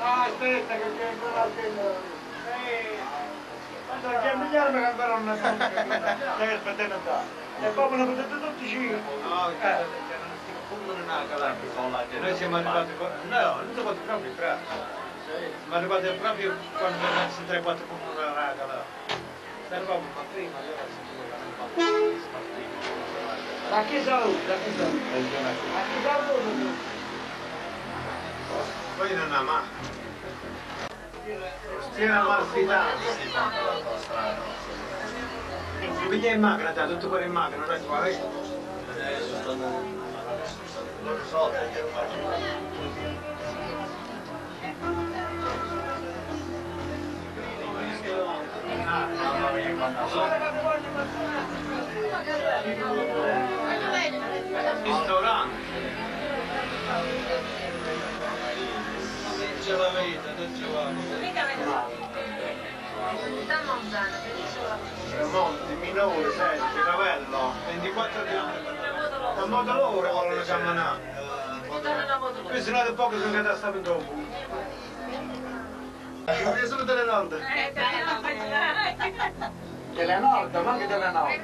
Ah, aspetta che c'è ancora al tempo. Eh, quando c'è migliore mi ancora una santa che spettina da. E poi me ne potete tutti cinque. No, con la gente? Noi siamo arrivati, qua- no, non siamo arrivati proprio fra. Siamo arrivati proprio quando erano 3-4 comuni alla raga là. Eravamo ma prima, allora si doveva Saluta? Chi saluta? Ma chi saluta? Poi non ha mai. Stiamo malfidando. Piglia in macchina, dai, tutto quello in macchina, non è qua, eh? Adesso stanno... Non so che faccio. Ah, mamma mia, quando sono. Ristorante. Ce l'avete, non ci va. Da Monzano, penisola. Monti, minore, senti, Ravello, 24 km. A modo loro vogliono camminare. Se no da poco sono andato a stare dopo. Solo delle notte. Delle notte, ma anche delle notte.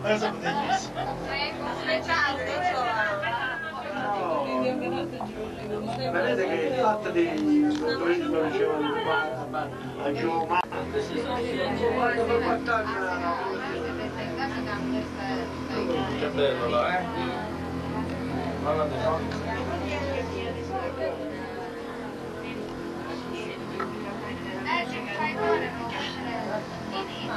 Non sono bellissime. Vedete che il fatto di turismo dicevano a Giovanni. Che bello là, eh? Guarda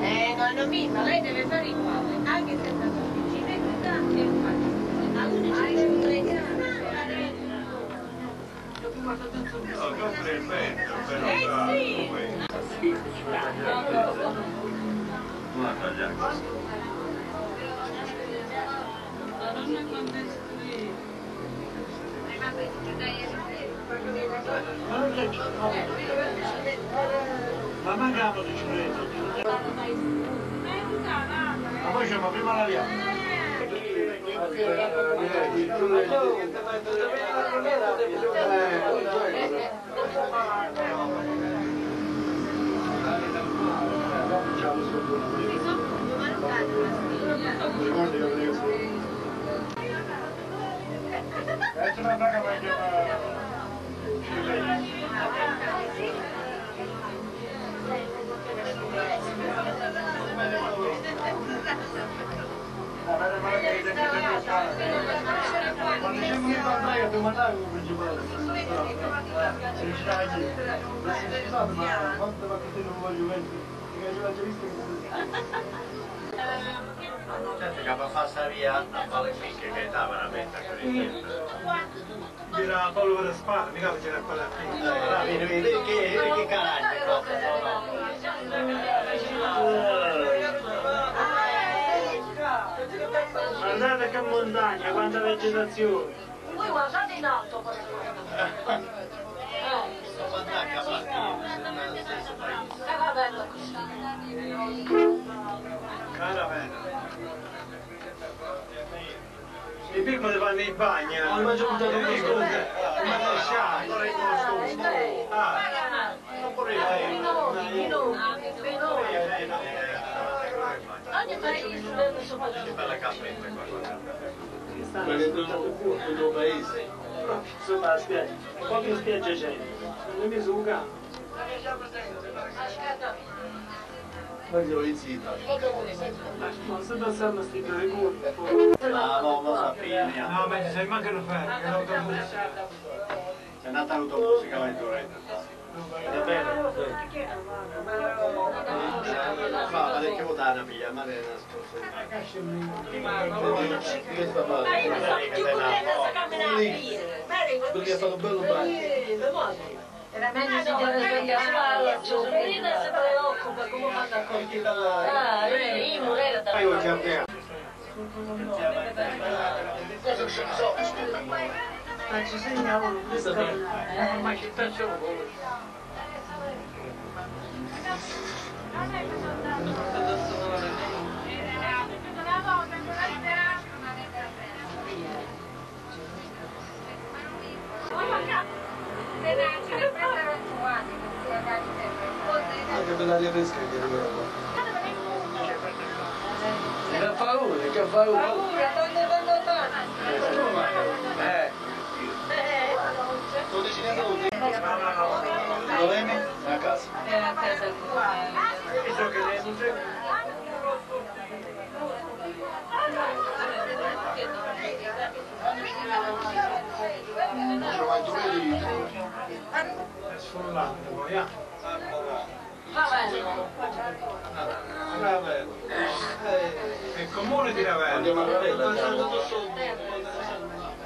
Eh, nonno Mimmo, lei deve fare il padre, anche senza ci mette tanto e fa. Alcuni ci mettono No, complimento, però Eh bravo, sì. questo. Guarda già questo. Ma mangiamo di ciretto. Ma poi siamo prima la via. Adesso una Tätä passar via a palle che davano a metta Tira a che caraglio. Guardate che montagna, quanta vegetazione. Voi guardate in alto per favore. Eh, Insomma, andare a partire, nello stesso paese. e va bene così. Caravana. I piccoli vanno in bagno. Ma mangiamo tutto Eh, il scusa, Ma non sciai. Ah, non vorrei Minori, minori, minori. Ogni paese deve sopravvivere. Che bella cappetta qua, guardate. Perché tu il tuo paese. Sopra la spiaggia. Quante spiagge c'è? Non mi suga. Mangiamo in zita. Ma se passando sti due curve. Ah, no, lo sapevi. No, ma ci sei mancano fermi, che l'autobus. È andata l'autobus che va in Torretta. Va bene. Fa, ma che votare a piglia, ma io facendo? non so, più contenta a dire. Perché è stato bello bagno. Era meglio se svegliare si preoccupa come a coltivare. Ah, io da io. Da paura, che fa paura. Paura, donna, donna, donna. Eh. 12 minuti. Dove mi? A casa. Visto che lei non c'è. È sfollante poi, ah. Ravello. È il comune di Ravello. Andiamo a Ravello,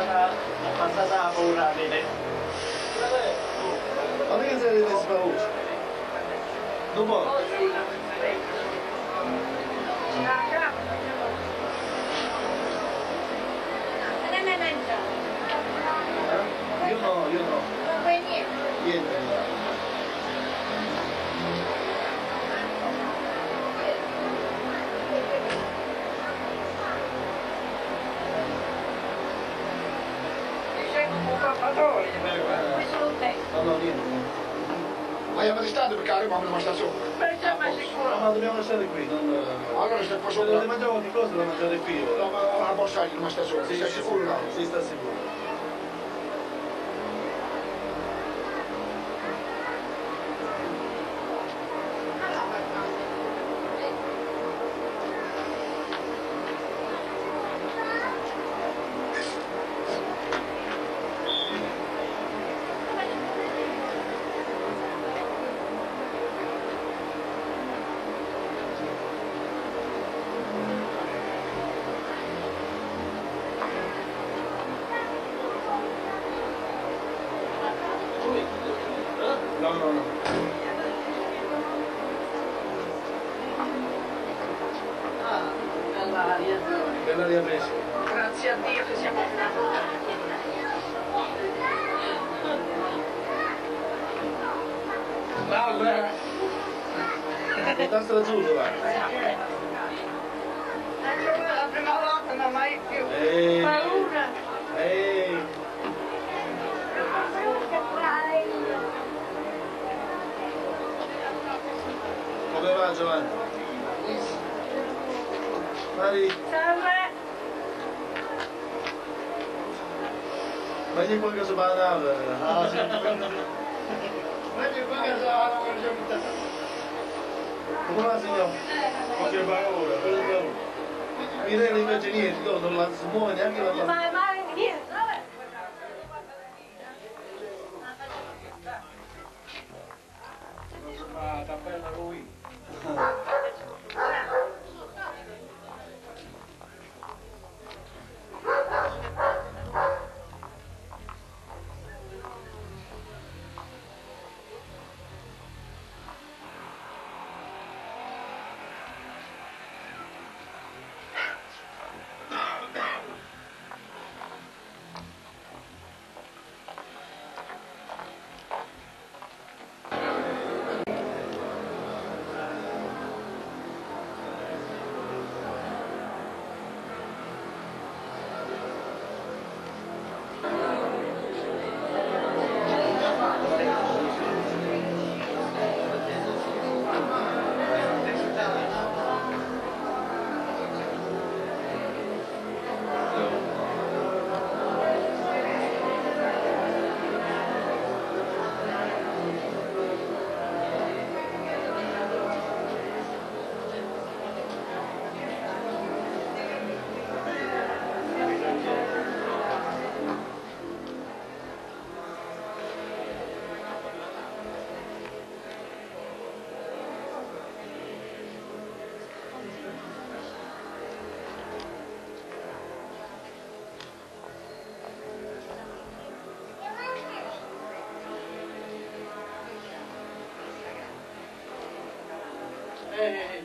pasada, la pasada hora de lejos. Amigos de Les Baús. No puedo. No, no, niente. Ma io mi state perché arriviamo alla stazione. No, ma dobbiamo lasciare qui, non... Allora stai qua Se non sopra. ti mangiamo di cosa da mangiare qui ora. Mangi qualcosa per la nave. Ah, sì. Vedi, qua che sa, non c'è più. Come la signora? Che paga ora, per il Mirella invece Yeah.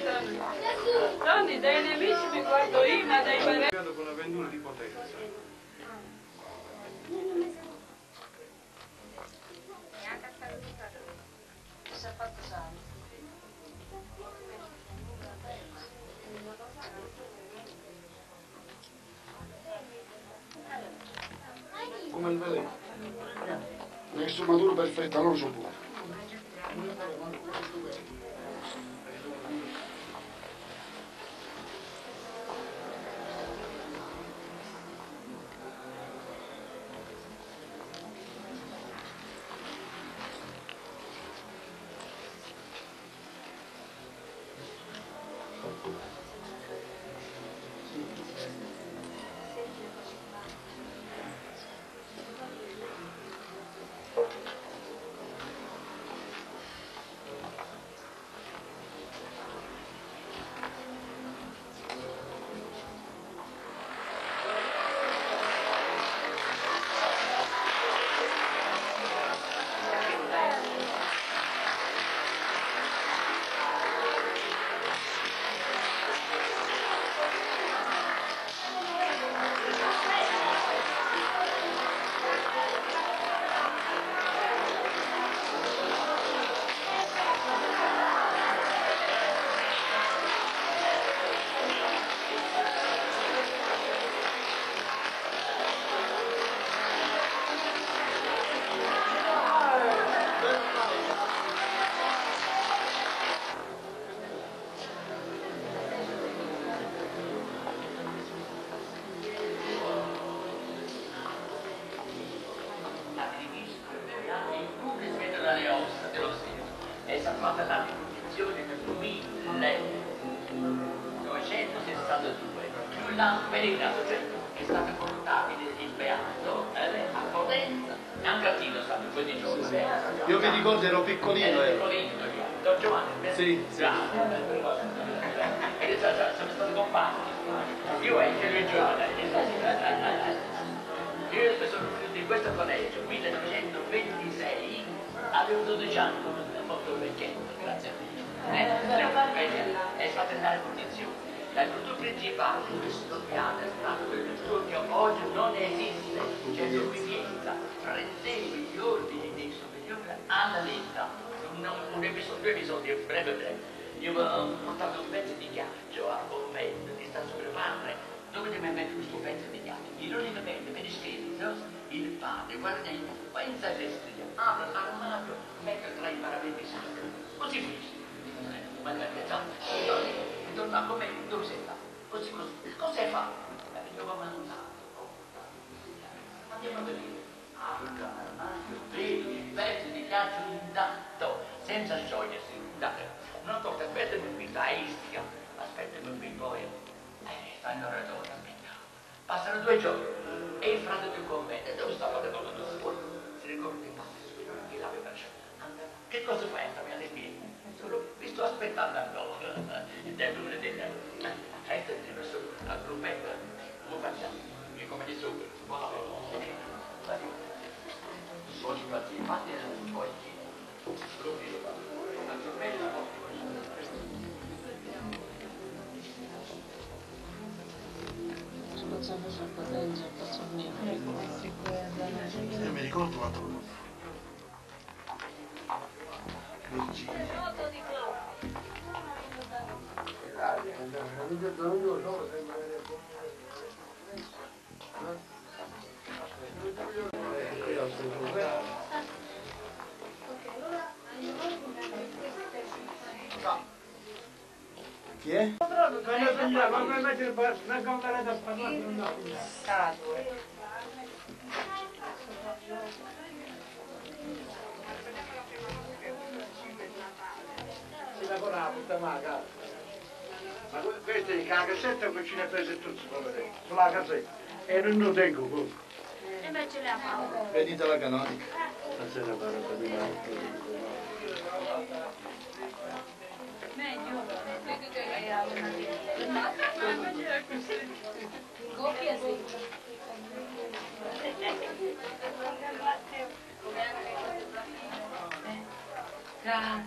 Tony, dai nemici mi guardo io, ma dai parenti... Con una vendura di potenza. Come il veleno. Una sfumatura perfetta, loro sono buoni. Giovanni Sì, sì. E già, già, sono stati compagni io e lui giovane. Io sono venuto in questo collegio 1926 avevo 12 anni molto vecchietto grazie a Dio. Eh, è stata la rivoluzione. La virtù principale di questo piano è stato che virtù che oggi non esiste. C'è l'obbedienza. Prendendo gli ordini dei superiori io alla lenta, un, un episodio, due episodi breve breve, io ho portato un pezzo di ghiaccio a convento di sta sul mare, dove deve mettere questo pezzo di ghiaccio? Ironicamente per iscritto il padre guarda in pensa e vestito, apre l'armadio, mette tra i paraventi sacri, così finisce. Ma mi ha detto, ritorna come dove sei stato? Così così, cos'hai fatto? Io ho mangiato. Andiamo a vedere. L'armadio, vedi il pezzo di ghiaccio intatto, senza sciogliersi. Date, non tocca, aspettami qui, da Ischia, aspettami qui poi. Eh, stanno radone, aspetta. Passano due giorni e il frate del convento, dove stava le cose del fuoco? Si ricorda di padre, che l'aveva lasciato. Che cosa fai? Mi ha detto, vi sto aspettando ancora. Il tempo me ne deve. Festa di messo al gruppetto, come facciamo? Lo Virginia. Chi è? Figliamo, come mettere una camerata a parlare la casa. Ma que- questa è la cassetta che ci ne prese tutti, poveretti, sulla cassetta. E non lo tengo. E ha fatto. Venite alla canonica. Stasera parlo di Meglio, ha una Coppia sì. Tra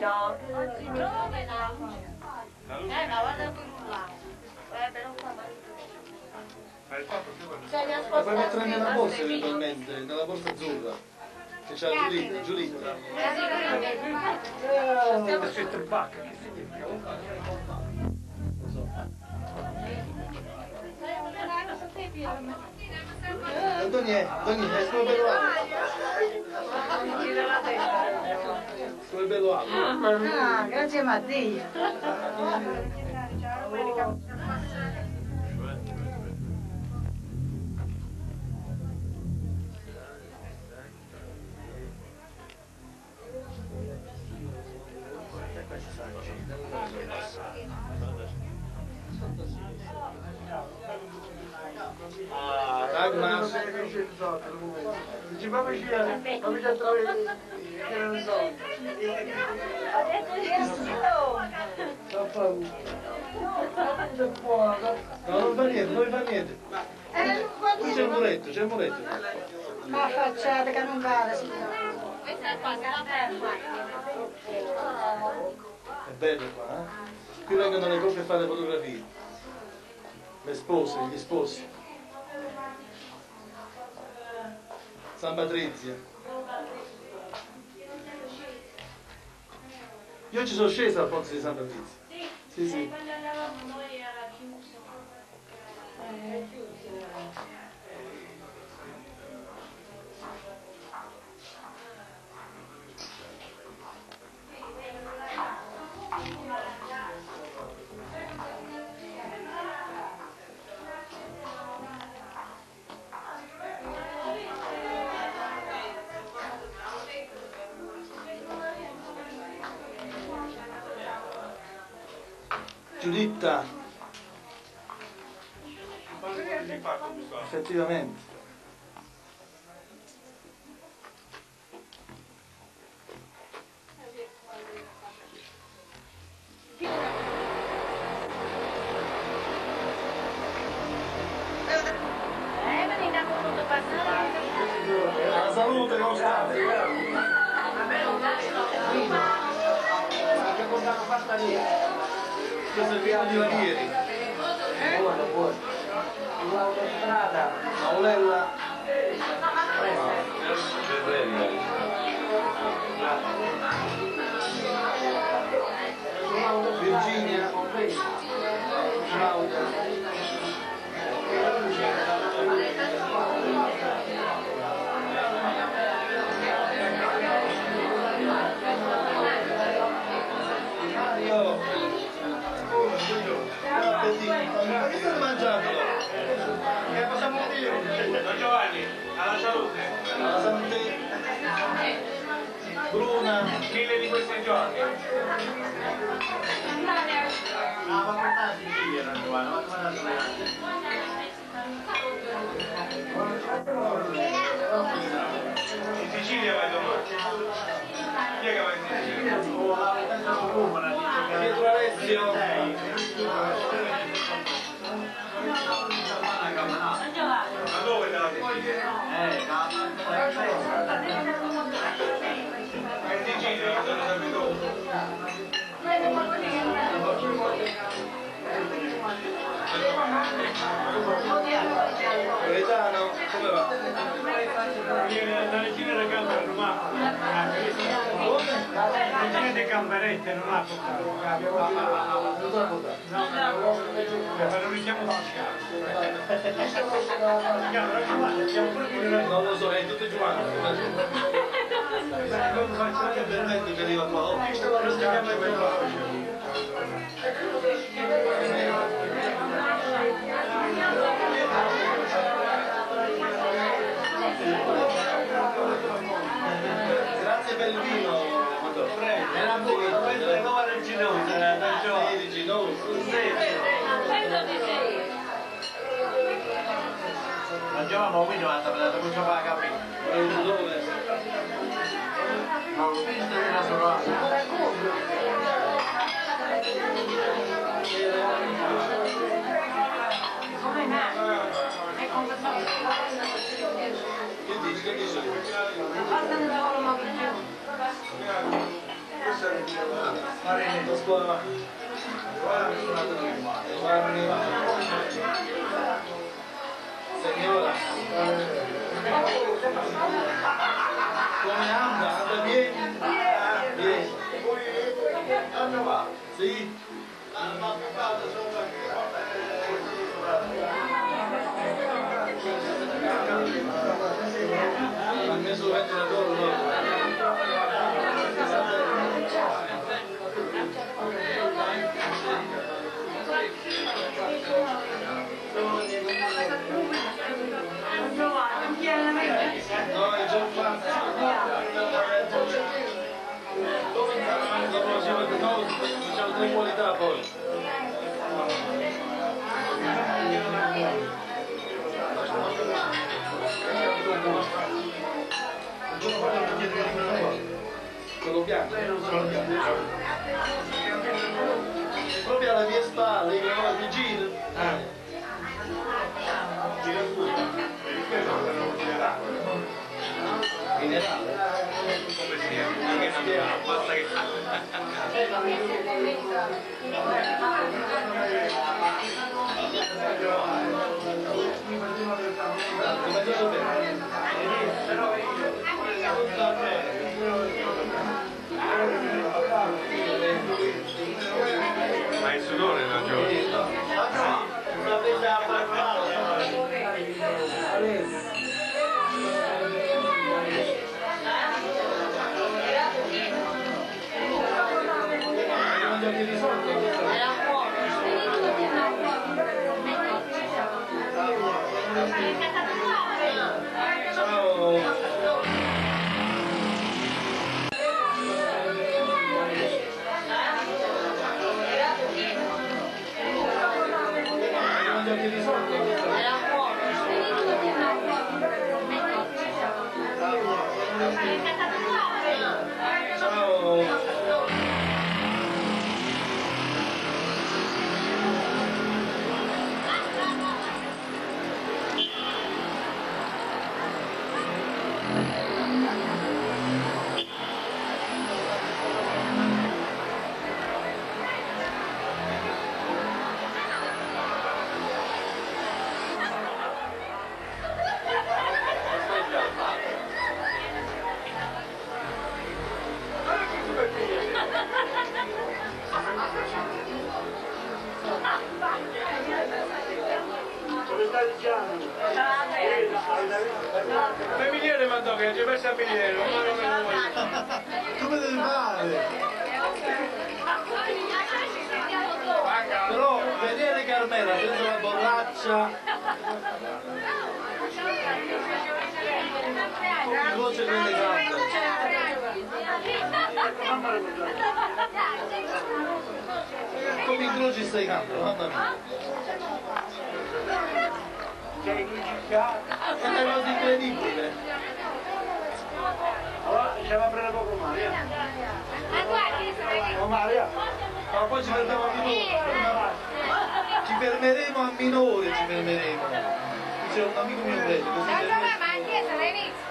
È un vino? Si trova Eh, ma guarda qui là. Eh, però qua va. Cioè, La puoi mettere ascoltate, nella borsa eventualmente, nella borsa azzurra. Che c'ha Giulietta, Giulietta. Questo è tabacco, che significa? Non so. Antonie, Antonie, è come bello alto. Come bello alto. Ah, grazie Mattia. Che non vale, signore. Questa è la ferma. È bello qua, eh? Qui vengono le coppie a fare le fotografie. Le spose, gli sposi. San Patrizia. Io ci sono sceso al pozzo di San Patrizia. Sì, sì. Quando Giuditta. Effettivamente. problema Giovanni, alla salute. La salute. Bruna. Mille di questi giorni. Ah, ma quanta Sicilia, Don Giovanni? Ma come la In Sicilia vai domani. Chi è che va in Sicilia? Pietro Alessio. Dove dalla Sicilia? Ma in Sicilia, non lo sapete dove? Gaetano, come va? Viene la regina da Gambera non ha La regina di Gamberette non ha portato. No, ma non richiamo fiscale. Siamo pure migliorati. Non lo so, è tutto Giovanni. Come faccio Che perfetto che arriva qua. Oh, Lo stiamo Grazie per il vino. Prego. Era pure, questa è nuova reginosa, Don Giovanni. 16, no? Don Giovanni, ma quindi non ci fa la capire. Dove? Ma ho visto che la trovata. Che dici? Che dici? Marino, scuola. Giovanni. Signora. Come anda? Anda bene? Bene. Nelle gambe come incroci stai campo mamma mia. È una cosa incredibile. Allora, ci va a prendere poco Maria. Oh Maria. ma poi ci fermiamo a minore ci fermeremo a minore ci fermeremo. C'è un amico mio bello così dobbiamo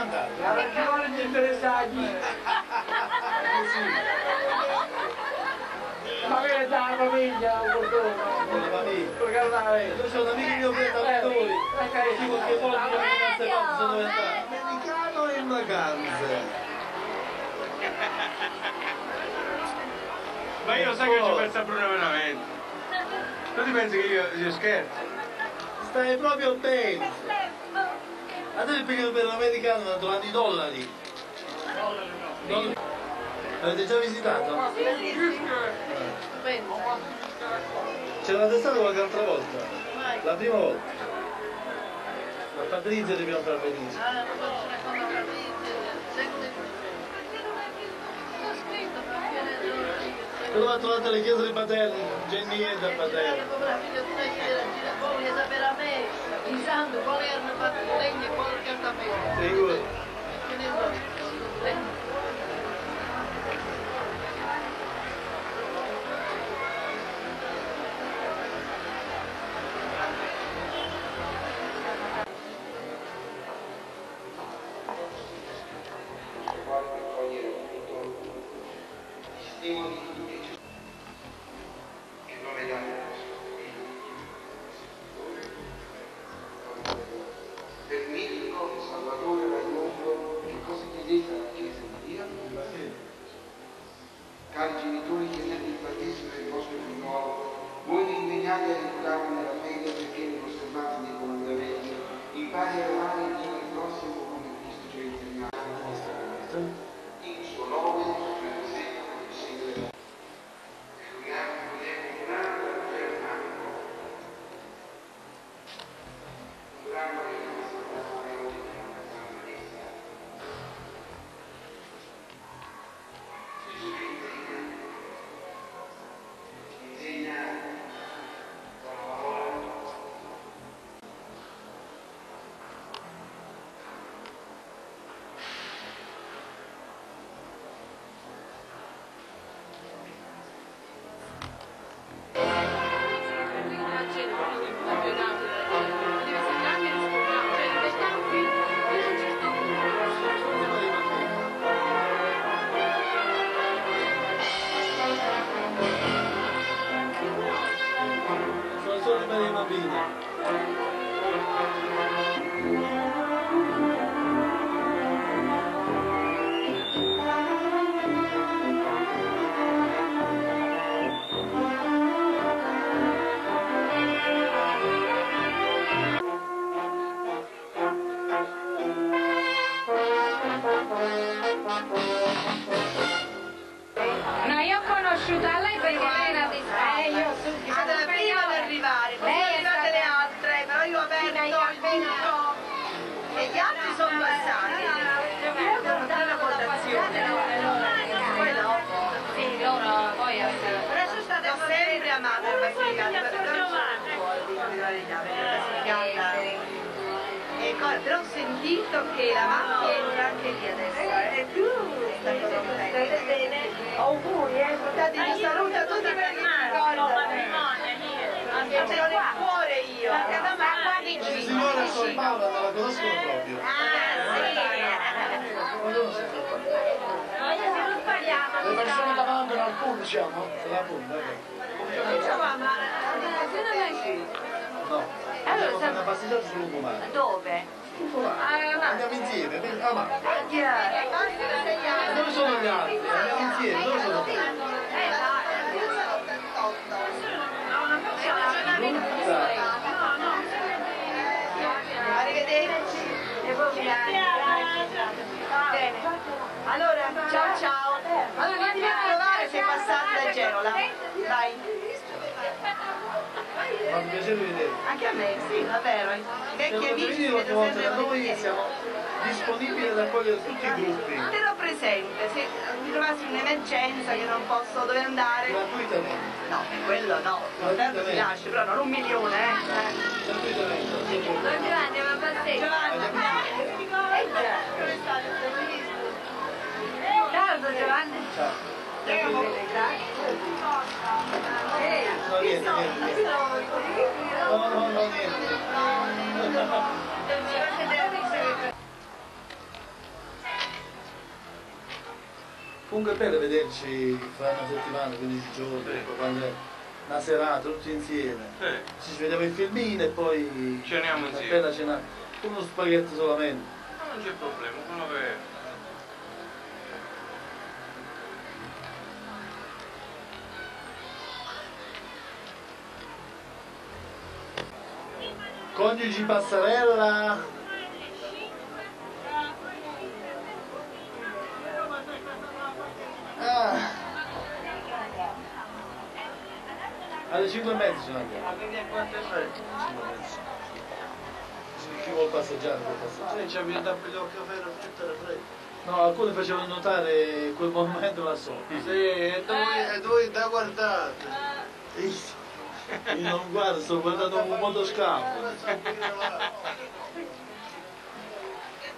andare Ma perché non ti interessati? Ma che da la famiglia, un cordone. Volevo dire. Per guardare. Io amico mio bello allenatori sì qualche volta io non queste cose sono dove andare americano in vacanze Ma io sai che ci pensa Bruno veramente. Tu ti pensi che io, io scherzo? stai proprio bene a te il periodo per l'americano hanno dato i dollari Dollari. avete già visitato? c'eravate stato qualche altra volta? la prima volta a Patrizia dobbiamo far venire Però ha trovato le chiese di Paterno, non c'è niente a Paterno. Voglio sapere a me, il santo, quali hanno fatto legno e quali cantamento. Sicuro? Non sbagliamo. Le persone davanti al pool diciamo. La punta, No. Andiamo a fare una passeggiata sul lungomare. Dove? Andiamo insieme. Ah, ma Dove sono gli altri? Andiamo insieme. Dove sono? Arrivederci. E Bene. Allora, ciao ciao. Allora, vieni a provare se passate da Genola. Vai. Mi fa piacere vedere. Anche a me, sì, davvero. I vecchi amici volta sempre noi siamo disponibili ad accogliere tutti i gruppi, Terrò presente, se mi trovassi in un'emergenza che non posso dove andare. gratuitamente. No, quello no. Tanto mi lasci, però non un milione, eh. Gratuitamente. Don Giovanni, ma passeggio. Giovanni, eh come state? Ciao, Don Giovanni. Ciao. No, niente, niente, No, no, no, niente. Comunque è bello vederci fra una settimana, 15 giorni, ecco, quando è una serata, tutti insieme. Eh, Ci vedeva il filmino e poi Ceniamo insieme. bella cena, uno spaghetto solamente. ma non c'è problema, quello che... Coniugi Passarella. Alle 5 e mezza ce l'abbiamo. Sì, Chi vuol passeggiare può passeggiare. Ci abbiamo dato il caffè a tutte le tre. No, alcuni facevano notare quel monumento là sotto. Sì, e dove, e dove da guardate? Io non guardo, sto guardando un motoscafo. Che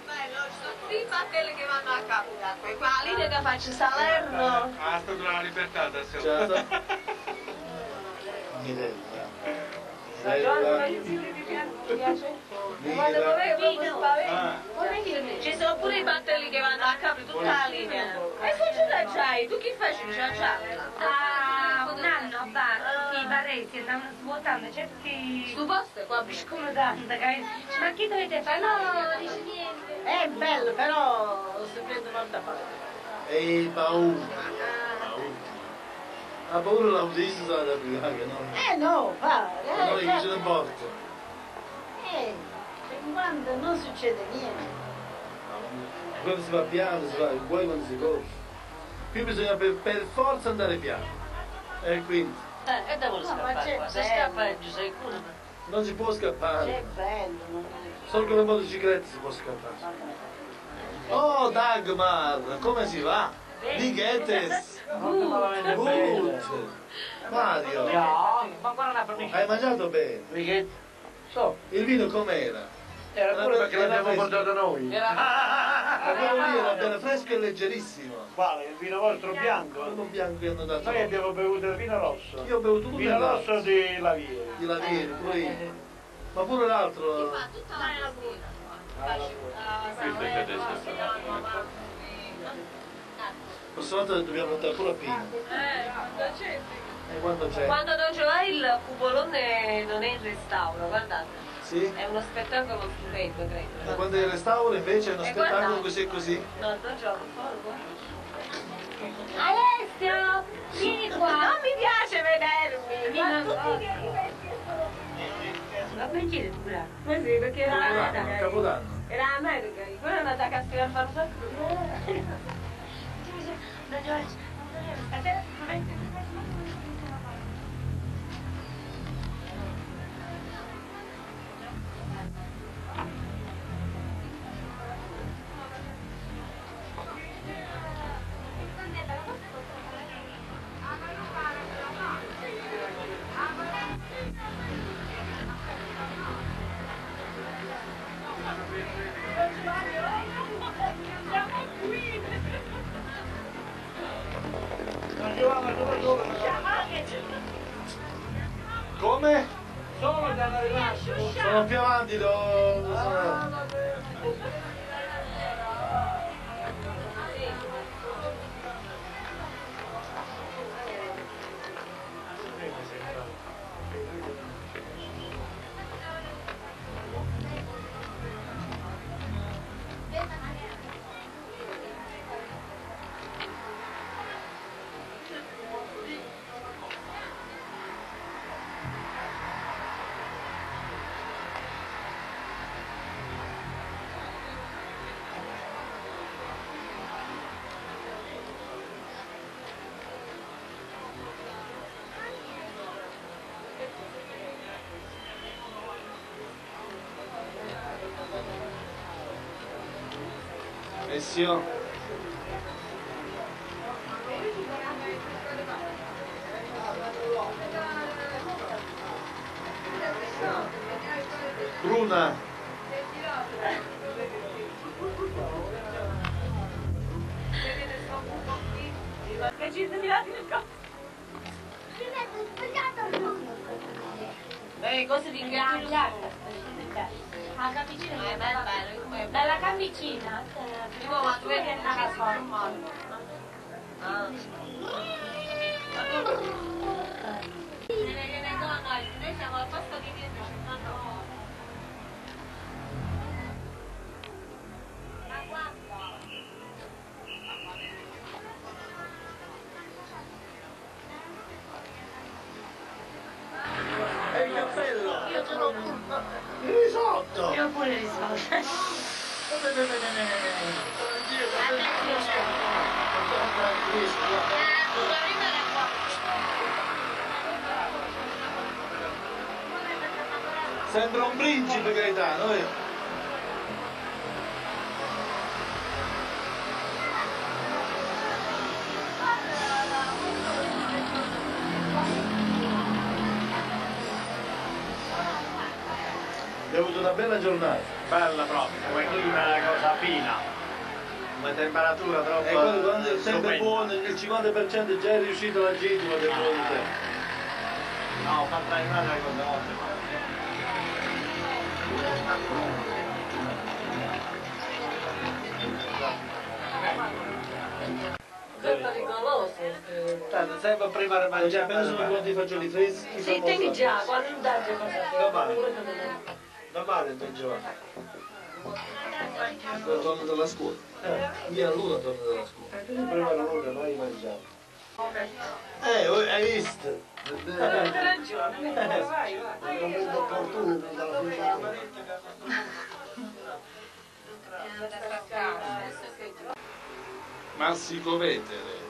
bello, sono prima quelle che vanno a Capua. Poi qua lì che faccio Salerno. Ah, sta della libertà adesso. Ciao. Mirella. Mirella. Mirella. Ci sono pure i battelli che vanno a Capri, tutta la linea. E se già c'hai, tu che fai? Già già. Ah, un anno a bar, i barresi stanno svuotando certi... Sto posto qua vicino. Scomodando, capito? Ma che dovete fare? No, non dice niente. È bello, però si prende molta paura. Ehi, paura. Ha paura l'autista da brigare, no? Eh no, va, noi eh, che ce cioè, ne porta? eh, quando non succede niente. Quando si va piano, si va, poi quando si corre. Qui bisogna per, per forza andare piano. E quindi Eh, e No, ma c'è scappare. Se bello. scappa è sicuro. non si può C'è scappare. bello, non è... Solo con le motociclette si può scappare. Oh Dagmar, come si va? Di Getes. Good. Mario, No, ma guarda la hai mangiato bene? Perché so, Il vino com'era? era pure perché l'abbiamo portato noi. Ma quello lì era bello fresco e leggerissimo. Quale? Il vino vostro bianco? Quello bianco che hanno dato. Noi abbiamo bevuto il vino rosso. Io ho bevuto tutto Vino il rosso di Laviere. di Lavieri, pure io. Ma pure l'altro. Prossima volta dobbiamo andare pure a Pino. E quando c'è? Quando Don Giovanni il cupolone non è in restauro, guardate. Sì? È uno spettacolo stupendo, credo. quando è il restauro invece è uno E spettacolo guardate. così e così? No, Don Giovanni, per favore. Alessio, vieni qua. Non mi piace vedermi! Ma qua. tutti che- Ma perché pure? Ma sì, perché era Capodanno. Era America, quello è andato a castigare a fare un 行 Sembra un principe Gaetano, eh? Abbiamo avuto una bella giornata. Bella proprio, come clima è una cosa fina. Come temperatura troppo. E poi quando il tempo è buono, il 50% già è riuscito la quando è buono il tempo. No, ho fatto arrivare le cose ottime. Tanto sempre prima di Ma già mangiare. appena sono pronti i fagioli freschi. Sì, devi già, quando andate cosa Domani. Domani ti giorno. Quando torno dalla scuola. Io all'una torno dalla scuola. Prima non mai mangiato. Eh, oh, hai visto? Avete ragione, vai, vai. È un momento opportuno dalla fine. Massico Vetere.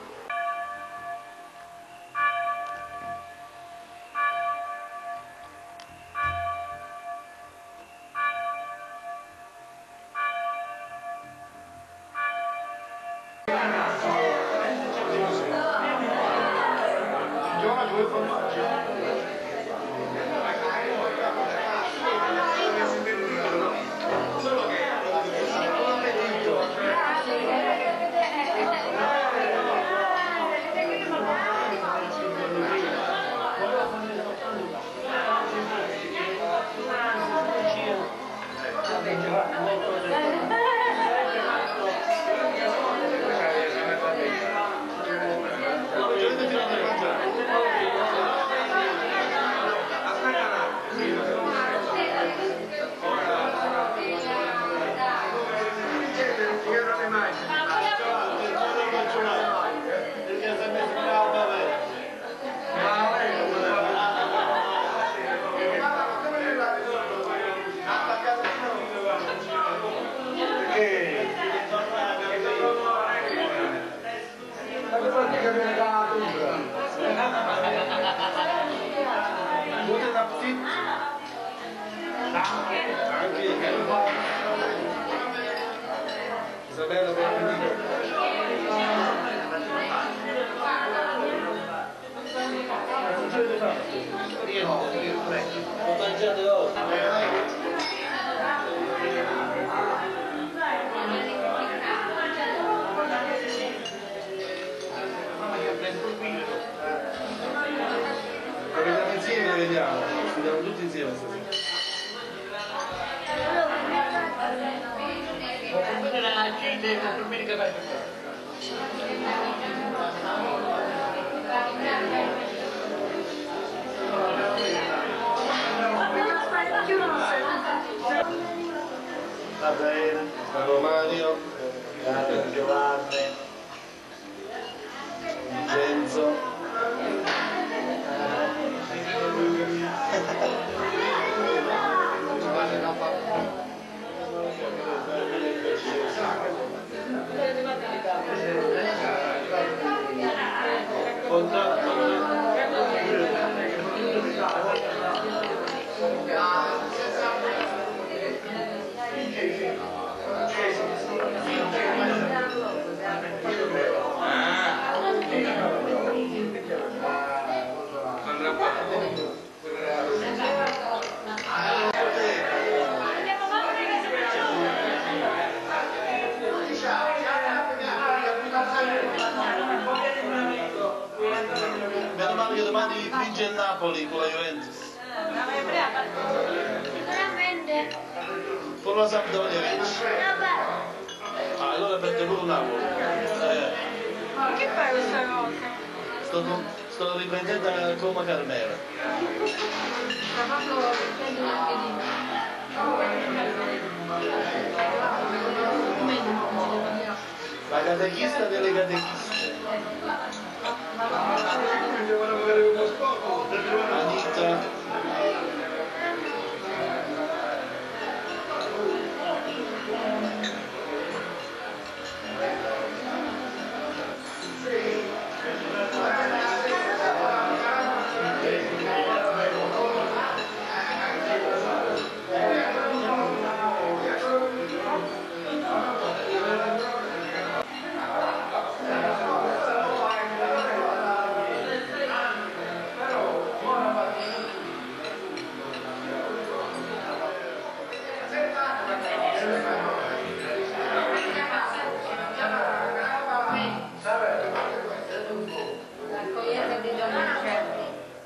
Napoli con la Juventus. Sicuramente. Con la Sampdoria vince. Ah, allora perde pure Napoli. Eh, che fai questa cosa? sto, sto riprendendo la coma Carmela. Sta La catechista delle catechiste. Anita.